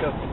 Go.